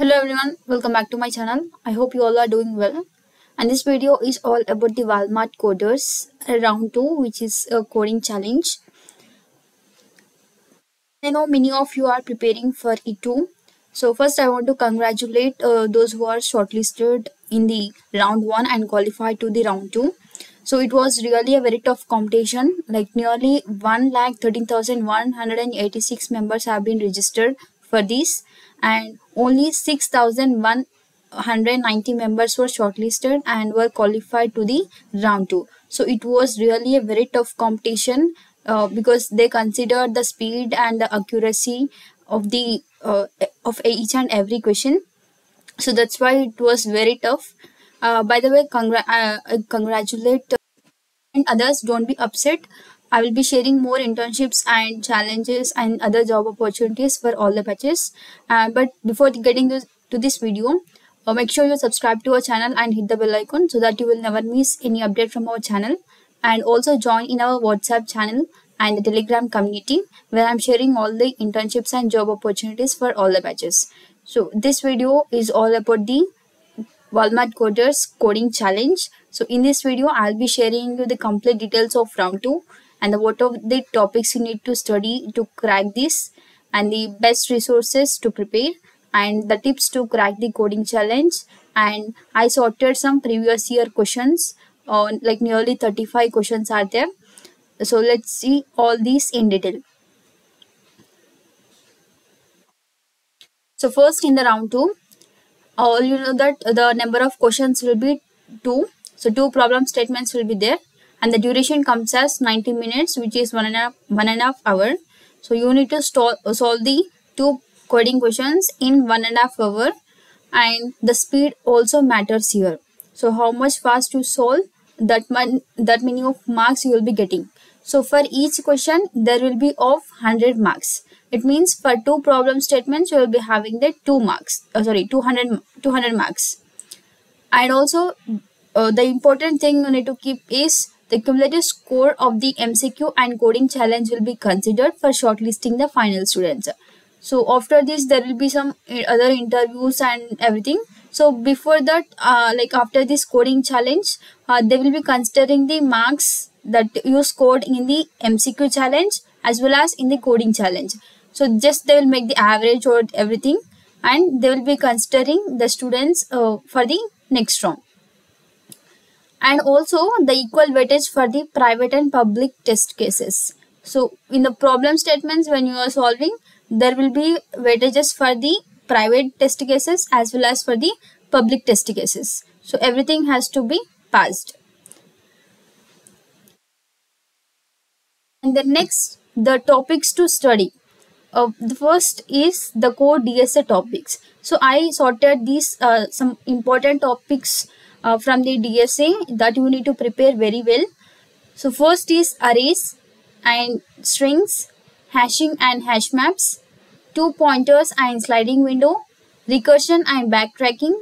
Hello everyone, welcome back to my channel. I hope you all are doing well. And this video is all about the Walmart CodeHers round 2 which is a coding challenge. I know many of you are preparing for it too. So first I want to congratulate uh, those who are shortlisted in the round 1 and qualified to the round 2. So it was really a very tough competition like nearly 1,13,186 members have been registered for this and only 6,190 members were shortlisted and were qualified to the round 2. So it was really a very tough competition uh, because they considered the speed and the accuracy of the uh, of each and every question. So that's why it was very tough. Uh, by the way, congra uh, congratulate and others. Don't be upset I will be sharing more internships and challenges and other job opportunities for all the batches. Uh, but before getting to, to this video, uh, make sure you subscribe to our channel and hit the bell icon so that you will never miss any update from our channel. And also join in our WhatsApp channel and the Telegram community where I'm sharing all the internships and job opportunities for all the batches. So this video is all about the Walmart CodeHers Coding Challenge. So in this video, I'll be sharing you the complete details of round 2 and the, what are the topics you need to study to crack this? And the best resources to prepare. And the tips to crack the coding challenge. And I sorted some previous year questions. On like nearly 35 questions are there. So let's see all these in detail. So first in the round 2 all you know that the number of questions will be 2 so two problem statements will be there and the duration comes as 90 minutes which is one and a half, one and a half hour. So you need to solve the two coding questions in one and a half hour. And the speed also matters here. So how much fast you solve that man, that many of marks you will be getting. So for each question there will be of 100 marks. It means for two problem statements you will be having the two marks uh, sorry 200 200 marks. And also uh, the important thing you need to keep is the cumulative score of the MCQ and coding challenge will be considered for shortlisting the final students. So after this, there will be some eh, other interviews and everything. So before that, uh, like after this coding challenge, uh, they will be considering the marks that you scored in the MCQ challenge as well as in the coding challenge. So just they will make the average or everything and they will be considering the students uh, for the next round and also the equal weightage for the private and public test cases. So in the problem statements when you are solving, there will be weightages for the private test cases as well as for the public test cases. So everything has to be passed. And the next, the topics to study. Uh, the first is the core DSA topics. So I sorted these uh, some important topics uh, from the DSA that you need to prepare very well. So first is arrays and strings, hashing and hash maps, two pointers and sliding window, recursion and backtracking,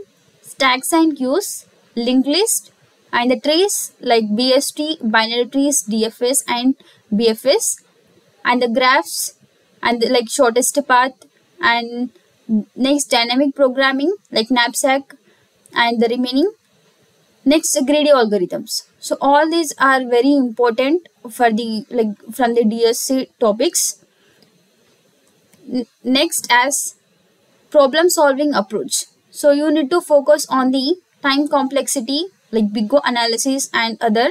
stacks and queues, linked list, and the trees like BST, binary trees, DFS and BFS, and the graphs and the, like shortest path and next dynamic programming like knapsack and the remaining Next, greedy algorithms. So all these are very important for the like from the DSA topics. N next as problem solving approach. So you need to focus on the time complexity like big O analysis and other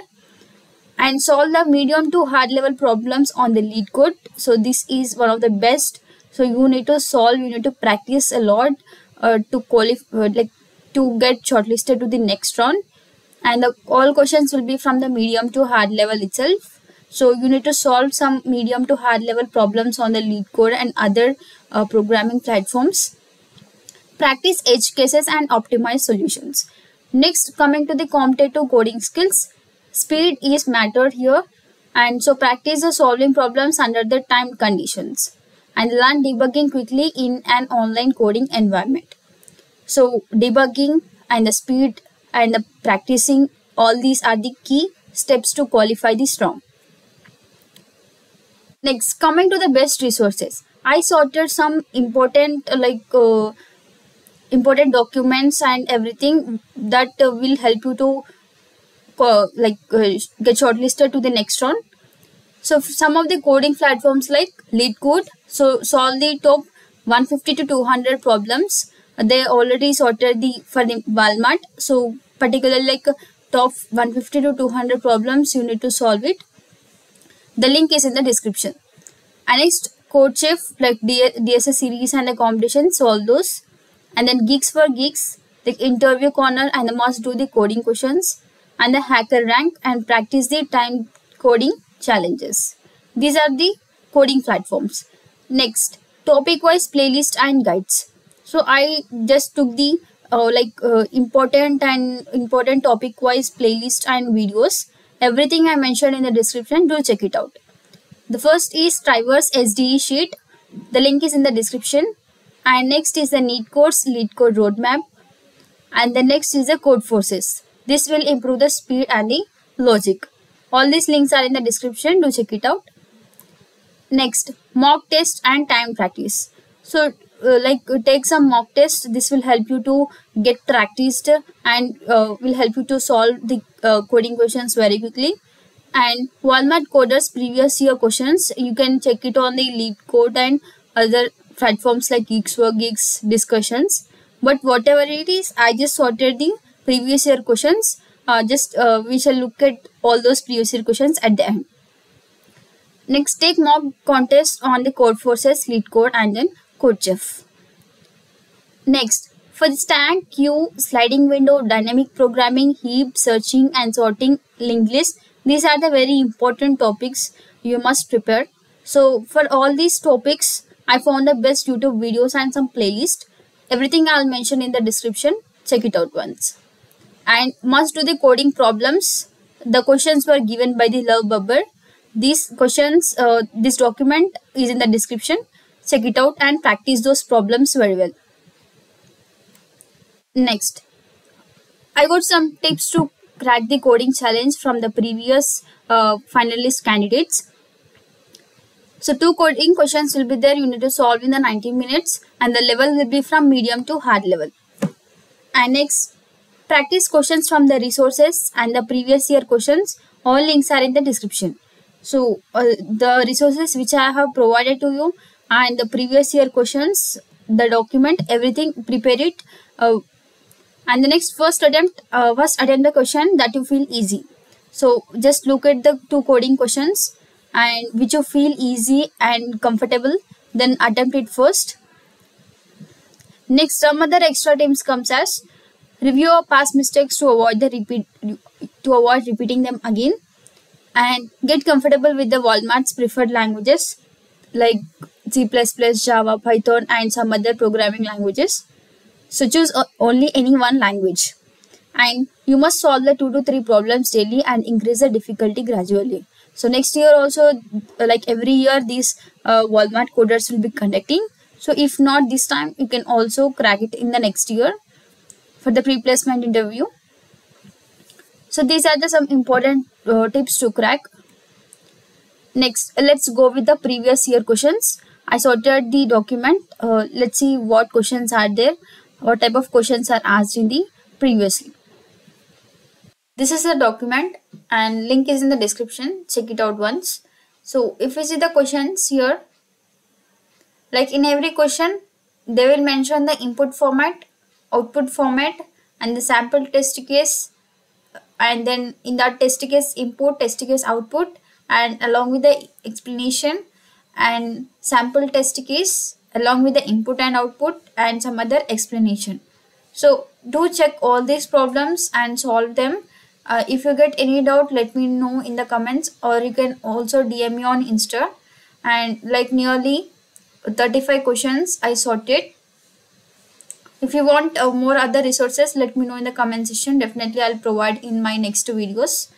and solve the medium to hard level problems on the LeetCode. So this is one of the best. So you need to solve, you need to practice a lot uh, to qualify, uh, like to get shortlisted to the next round and the, all questions will be from the medium to hard level itself. So you need to solve some medium to hard level problems on the lead LeetCode and other uh, programming platforms. Practice edge cases and optimize solutions. Next, coming to the competitive coding skills. Speed is mattered here. And so practice the solving problems under the time conditions. And learn debugging quickly in an online coding environment. So debugging and the speed and practicing all these are the key steps to qualify the strong. Next, coming to the best resources. I sorted some important uh, like uh, important documents and everything that uh, will help you to uh, like uh, get shortlisted to the next round so some of the coding platforms like LeetCode so solve the top 150 to 200 problems they already sorted the for the walmart so particularly like top 150 to 200 problems you need to solve it. The link is in the description. And next CodeChef like dss series and the competitions solve those. And then geeks for geeks the interview corner and the must do the coding questions. And the hacker rank and practice the time coding challenges. These are the coding platforms. Next topic wise playlist and guides. So i just took the uh, like uh, important and important topic wise playlist and videos everything i mentioned in the description do check it out the first is Striver's SDE sheet. The link is in the description. And next is the NeetCodes code roadmap. And the next is the Codeforces. This will improve the speed and the logic. All these links are in the description. Do check it out. Next, mock test and time practice. So, uh, like take some mock test. This will help you to get practiced and uh, will help you to solve the uh, coding questions very quickly and Walmart CodeHers previous year questions. You can check it on the LeetCode and other platforms like Geeks for Geeks discussions. But whatever it is, I just sorted the previous year questions. Uh, just uh, we shall look at all those previous year questions at the end. Next, take mock contest on the Codeforces, LeetCode, and then CodeChef. Next, for the stack, queue, sliding window, dynamic programming, heap, searching, and sorting linked list, these are the very important topics you must prepare. So for all these topics, I found the best YouTube videos and some playlist. Everything I'll mention in the description. Check it out once. And must do the coding problems. The questions were given by the Love Babbar. These questions, uh, this document is in the description. Check it out and practice those problems very well. Next, I got some tips to crack the coding challenge from the previous uh, finalist candidates. So two coding questions will be there. You need to solve in the 90 minutes and the level will be from medium to hard level. And next, practice questions from the resources and the previous year questions. All links are in the description. So uh, the resources which I have provided to you and the previous year questions, the document, everything, prepare it. Uh, and the next first attempt uh, first attempt the question that you feel easy so just look at the two coding questions and which you feel easy and comfortable then attempt it first next some other extra tips comes as review your past mistakes to avoid the repeat to avoid repeating them again and get comfortable with the walmart's preferred languages like c++ java python and some other programming languages so choose only any one language. And you must solve the 2 to 3 problems daily and increase the difficulty gradually. So next year also, like every year, these uh, Walmart CodeHers will be conducting. So if not this time, you can also crack it in the next year for the pre-placement interview. So these are the some important uh, tips to crack. Next, let's go with the previous year questions. I sorted the document. Uh, let's see what questions are there what type of questions are asked in the previously. This is the document and link is in the description. Check it out once. So if we see the questions here, like in every question, they will mention the input format, output format and the sample test case and then in that test case input, test case output and along with the explanation and sample test case along with the input and output and some other explanation. So do check all these problems and solve them. Uh, if you get any doubt, let me know in the comments or you can also DM me on Insta. And like nearly 35 questions I sorted. If you want uh, more other resources, let me know in the comment section. Definitely I'll provide in my next videos.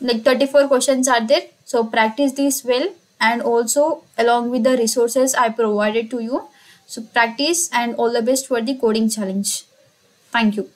Like 34 questions are there. So practice these well and also along with the resources I provided to you. So practice and all the best for the coding challenge. Thank you.